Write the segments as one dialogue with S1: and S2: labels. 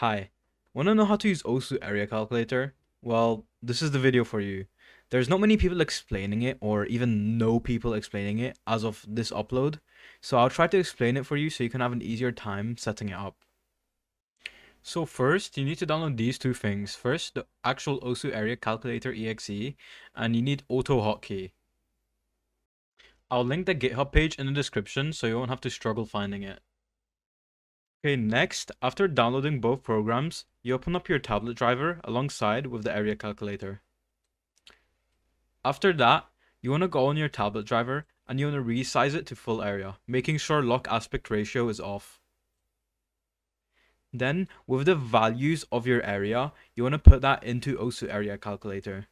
S1: Hi, wanna know how to use OSU area calculator? Well, this is the video for you. There's not many people explaining it or even no people explaining it as of this upload, so I'll try to explain it for you so you can have an easier time setting it up. So first, you need to download these two things. First, the actual OSU area calculator exe, and you need AutoHotkey. I'll link the GitHub page in the description so you won't have to struggle finding it. Okay, next, after downloading both programs, you open up your tablet driver alongside with the area calculator. After that, you want to go on your tablet driver and you want to resize it to full area, making sure lock aspect ratio is off. Then, with the values of your area, you want to put that into OSU area calculator.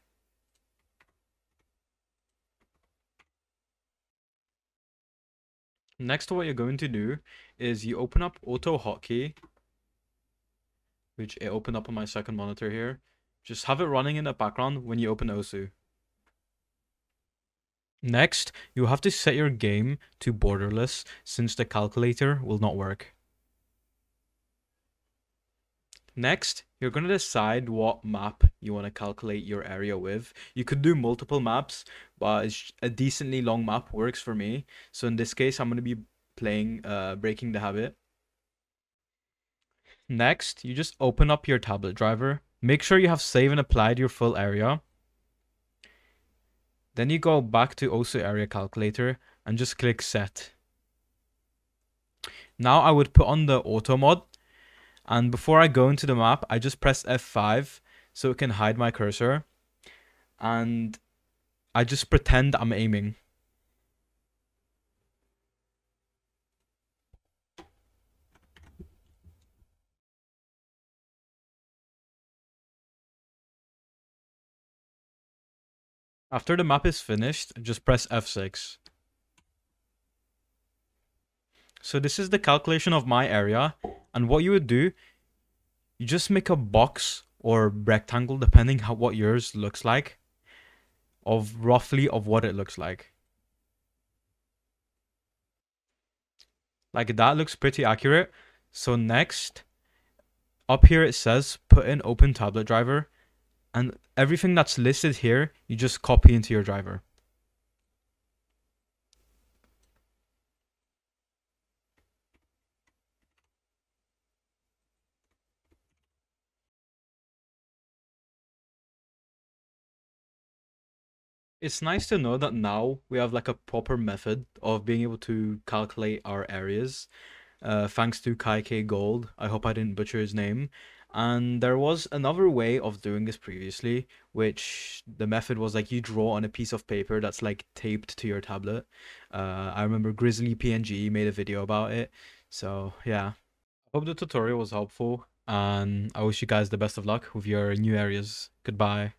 S1: Next, what you're going to do is you open up AutoHotkey, which it opened up on my second monitor here. Just have it running in the background when you open OSU. Next, you have to set your game to borderless since the calculator will not work. Next, you're going to decide what map you want to calculate your area with. You could do multiple maps, but a decently long map works for me. So in this case, I'm going to be playing uh, Breaking the Habit. Next, you just open up your tablet driver. Make sure you have save and applied your full area. Then you go back to OSU area calculator and just click set. Now I would put on the auto mod and before I go into the map, I just press F5 so it can hide my cursor. And I just pretend I'm aiming. After the map is finished, just press F6. So this is the calculation of my area. And what you would do, you just make a box or rectangle, depending how what yours looks like, of roughly of what it looks like. Like that looks pretty accurate. So next, up here it says put in open tablet driver and everything that's listed here, you just copy into your driver. It's nice to know that now we have like a proper method of being able to calculate our areas. Uh, thanks to KaikeGold. I hope I didn't butcher his name. And there was another way of doing this previously, which the method was like you draw on a piece of paper that's like taped to your tablet. Uh, I remember Grizzly PNG made a video about it. So yeah, I hope the tutorial was helpful and I wish you guys the best of luck with your new areas. Goodbye.